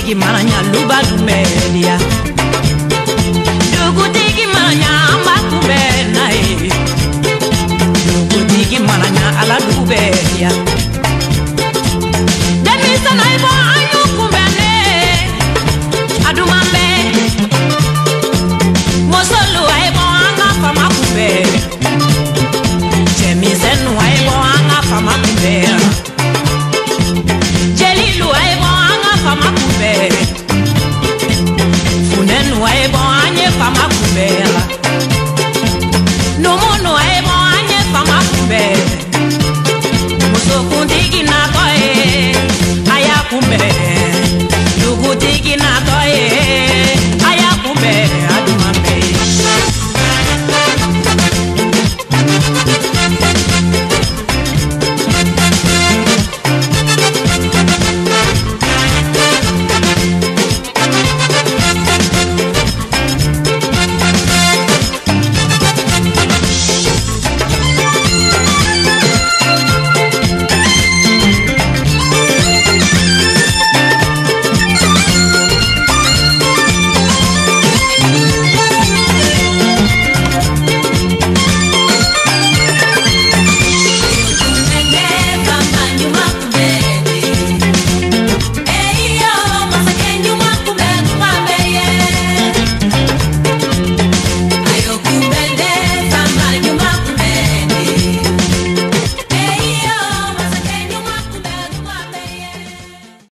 Migi Maranya Luba Dumelia no e bo anye fama kumbela no mo no e anye fama kumbela